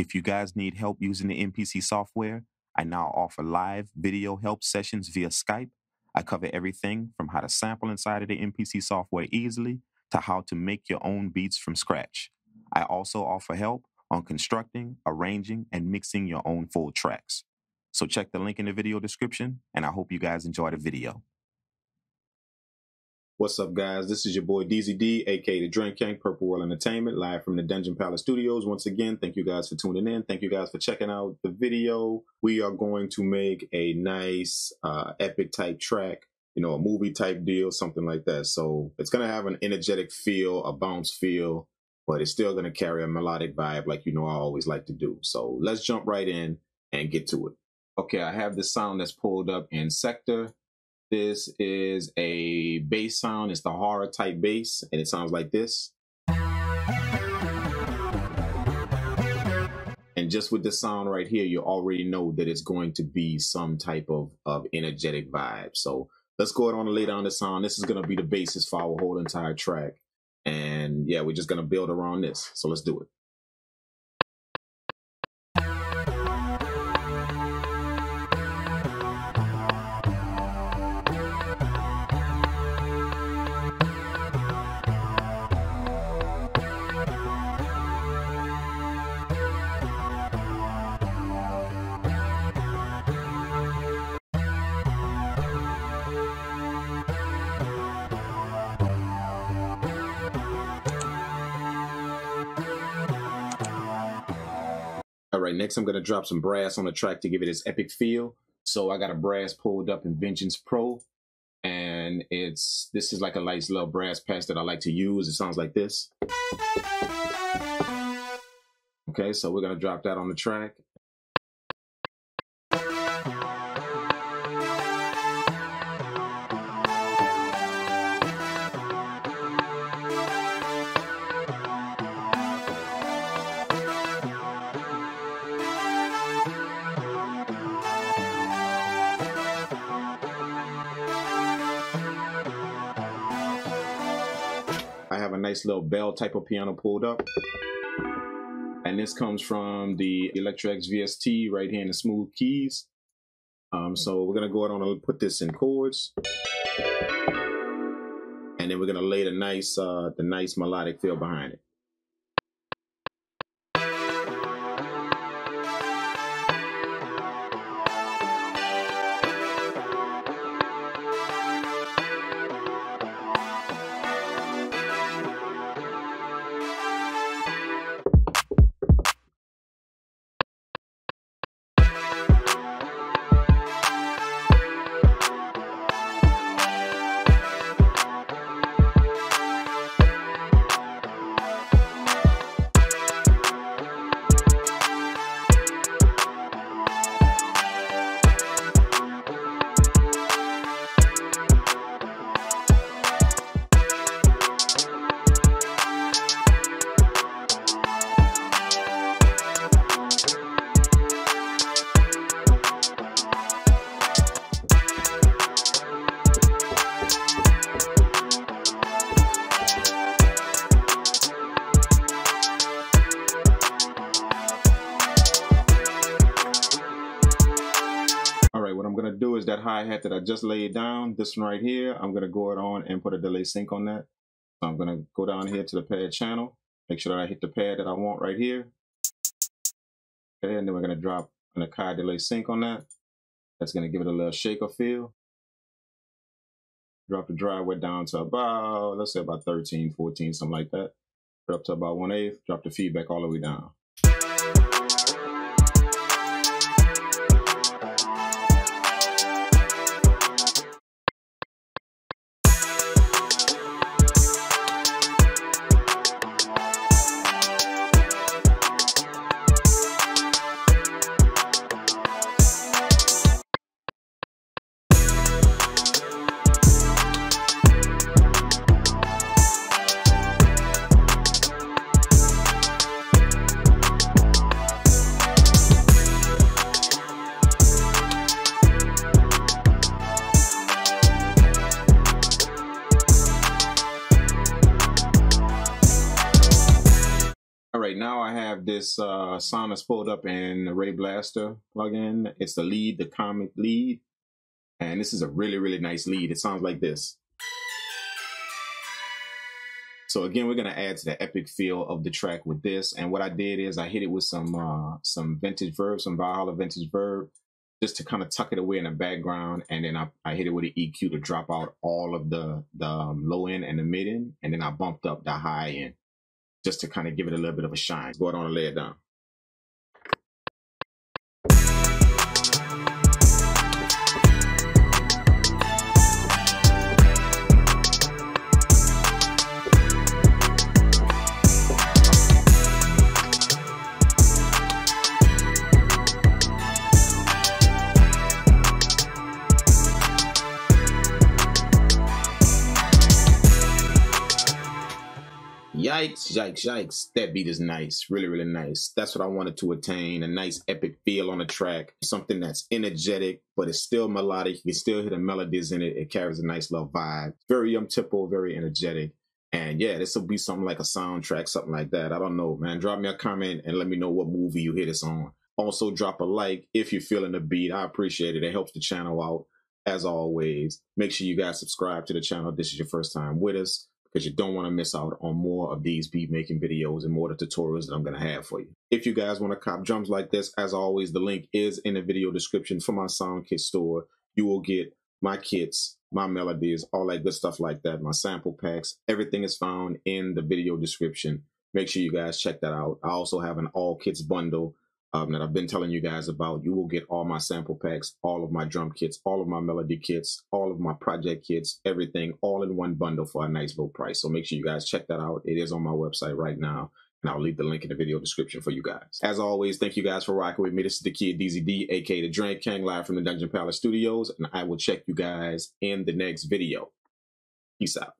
If you guys need help using the MPC software, I now offer live video help sessions via Skype. I cover everything from how to sample inside of the MPC software easily to how to make your own beats from scratch. I also offer help on constructing, arranging, and mixing your own full tracks. So check the link in the video description, and I hope you guys enjoy the video. What's up, guys? This is your boy DZD, aka the Drank Kang, Purple World Entertainment, live from the Dungeon Palace Studios. Once again, thank you guys for tuning in. Thank you guys for checking out the video. We are going to make a nice, uh, epic type track, you know, a movie type deal, something like that. So it's going to have an energetic feel, a bounce feel, but it's still going to carry a melodic vibe like you know I always like to do. So let's jump right in and get to it. Okay, I have the sound that's pulled up in Sektor this is a bass sound. It's the horror type bass, and it sounds like this. And just with the sound right here, you already know that it's going to be some type of, of energetic vibe. So let's go ahead on and lay down the sound. This is going to be the basis for our whole entire track. And yeah, we're just going to build around this. So let's do it. Next I'm going to drop some brass on the track to give it its epic feel. So I got a brass pulled up in Vengeance Pro. And it's this is like a nice little brass patch that I like to use. It sounds like this. Okay, so we're going to drop that on the track. Nice little bell type of piano pulled up. And this comes from the Electro-X VST right here in the smooth keys. Um, so we're gonna go ahead and put this in chords. And then we're gonna lay the nice uh, the nice melodic feel behind it. Right, what I'm gonna do is that hi-hat that I just laid down, this one right here, I'm gonna go it on and put a delay sync on that. So I'm gonna go down here to the pad channel, make sure that I hit the pad that I want right here. Okay, and then we're gonna drop an Akai delay sync on that. That's gonna give it a little shaker feel. Drop the dry wet down to about, let's say about 13, 14, something like that. Up to about 1 8 drop the feedback all the way down. Have this uh, that's pulled up in the Ray Blaster plugin. It's the lead, the comic lead. And this is a really, really nice lead. It sounds like this. So again, we're gonna add to the epic feel of the track with this. And what I did is I hit it with some uh, some vintage verb, some Valhalla vintage verb, just to kind of tuck it away in the background. And then I, I hit it with an EQ to drop out all of the the um, low end and the mid end, and then I bumped up the high end just to kind of give it a little bit of a shine. Go ahead on and lay it down. Yikes, yikes. That beat is nice. Really, really nice. That's what I wanted to attain. A nice epic feel on the track. Something that's energetic, but it's still melodic. You can still hear the melodies in it. It carries a nice little vibe. Very um tempo, very energetic. And yeah, this will be something like a soundtrack, something like that. I don't know, man. Drop me a comment and let me know what movie you hear this on. Also, drop a like if you're feeling the beat. I appreciate it. It helps the channel out. As always, make sure you guys subscribe to the channel. This is your first time with us because you don't want to miss out on more of these beat making videos and more the tutorials that I'm going to have for you. If you guys want to cop drums like this, as always, the link is in the video description for my sound kit store. You will get my kits, my melodies, all that good stuff like that, my sample packs. Everything is found in the video description. Make sure you guys check that out. I also have an all kits bundle um, that I've been telling you guys about. You will get all my sample packs, all of my drum kits, all of my melody kits, all of my project kits, everything all in one bundle for a nice low price. So make sure you guys check that out. It is on my website right now. And I'll leave the link in the video description for you guys. As always, thank you guys for rocking with me. This is the kid DZD, aka the Drank Kang, live from the Dungeon Palace Studios. And I will check you guys in the next video. Peace out.